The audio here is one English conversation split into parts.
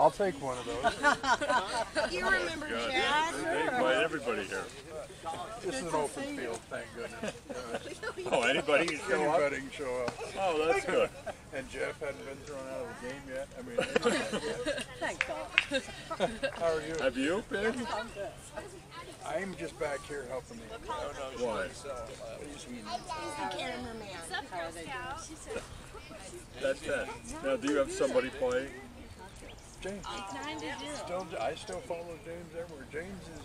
I'll take one of those. You remember God, Chad? They invite everybody here. This is an open field, thank goodness. Oh, anybody can show up? Anybody can show up. Oh, that's good. And Jeff hadn't been thrown out of the game yet. I mean, anybody Thank God. how are you? Have you been? I'm good. I'm just back here helping the. Why? Uh, he's the cameraman. How are they doing? That's that. Now, do you have somebody play? James. it's nine to Still, I still follow James everywhere. James is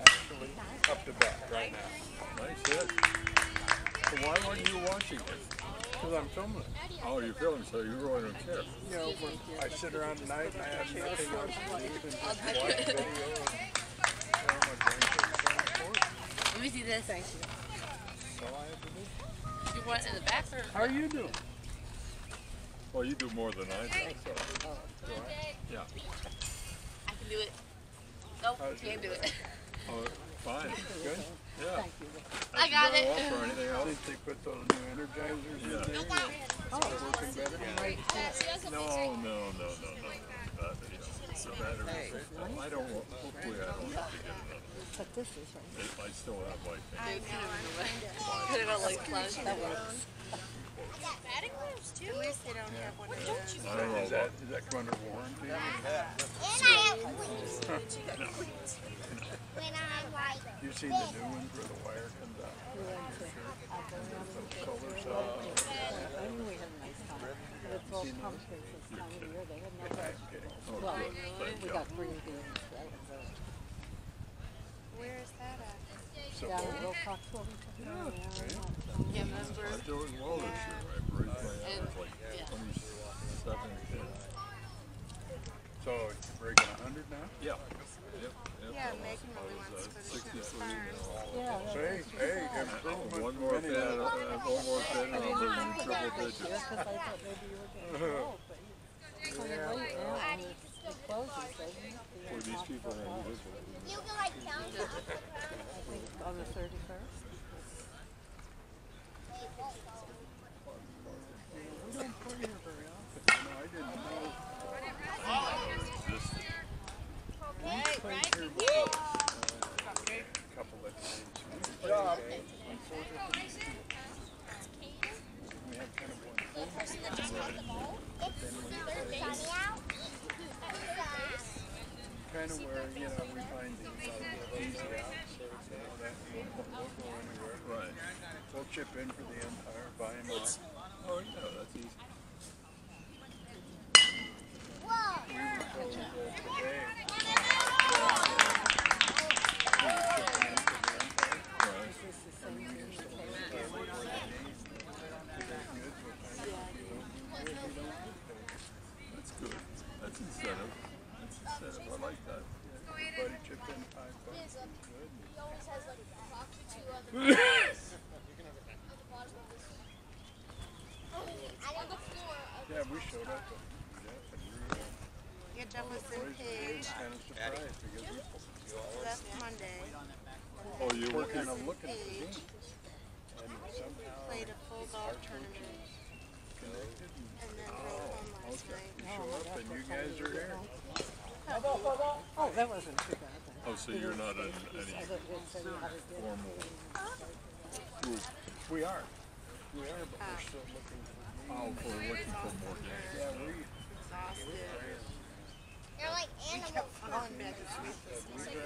actually up to bat right now. Nice hit. So why weren't you watching it? Because I'm filming it. Oh, you're filming, so you really don't care. You know, when I sit around at night and I have nothing else to do than just watch video and tell my grandkids playing sports. Let me see this. Thank you. That's all I have to do. You want in the back or? How are you doing? Well, you do more than I do. Yeah. I can do it. Nope, How's can't do your- it. Oh, fine. Good. Yeah. Thank you. I got it. Go off or anything else? think they put those new energizers in Yeah. there. They're working better. No, no, no, no, no. Uh, you know, the battery. I don't. want- Hopefully, I don't have to get another. But this is right. I still have my thing. Put it on like plunge. That works. At least they don't have one of those. I don't know Is that, is that come under warranty? You've seen the new ones where the wire comes out? I knew we had a nice time. It's all pumpkins this time of year. They had no. Beans. That. Where is that at? Yeah, remember? I do as well this year. I raised my average like Yeah. 27 so you're breaking hundred now? Yeah. Yep. Yep. Yeah, Megan really wants to uh, go to Sheriff's 63 Farm. and all. Yeah, that Hey, hey, Oh, improvement. one more fit, uh, one more fit, and I'll be in triple digits. because I thought maybe you were going to but you come in late now and it's it closes, doesn't it? Boy, these people are gonna do this with I think on the thirty-first. We don't play here very often. You I didn't know. this. We played here before. A couple of times. We played, unfortunately, We had kind of one thing. Kind of where, you know, we find these, uh, these outs, so, you know, we'll, we'll. Right. We'll chip in for the umpire, buy them. Oh, yeah, that's easy. We were told uh, today. uh, we were chipping in for the umpire. Right. This is the same thing. Good, we'll find out if we don't do good, we don't do good. That's good. That's incentive. That's incentive. I like that. Everybody chipped in five bucks, good. Yeah, we showed up with Jeff and we were, Yeah, Jeff was in boys were Page. kind of surprised because we Left Monday. Oh, you were kind of looking for games. And somehow Played a full golf tournament. and And then drove home last oh, okay, night. we show up and you guys are here. Oh, that wasn't too bad then. Oh, so you're not in any I don't- it said you had to get- formal group? We are. We are, but we're still looking for games. Oh, for looking for more games. Yeah, we, Exhausted. They're like animals. Calling back to sleep this we morning.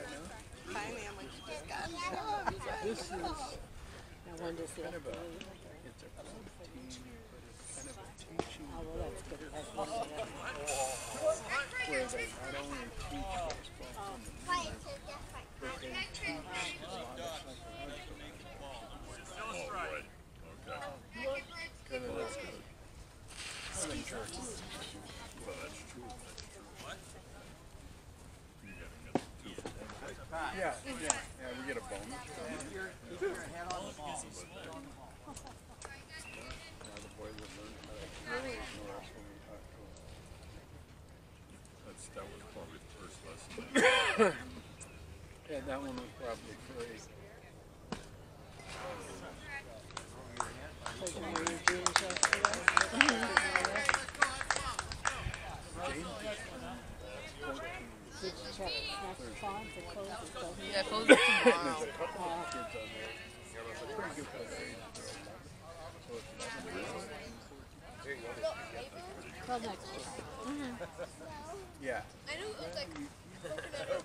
Finally, I'm like, she just got shot. this is Now, when does the kind of a, it's a club team, but it's kind of a teaching Oh, well, that's good. That's good. where they not only teach baseball from the Quiet to just like but they teach a lot of psychological Oh, right. Okay. kind of that's good. Well, that's true. That's true. You're getting it two for one thing. Yeah, yeah, yeah, we get a bonus. Now the boy would learn how to ignore us when we talk to him. That's, that was probably the first lesson. Yeah, that one was probably free. tackles. wow. Mm. Yeah. I know it like coconut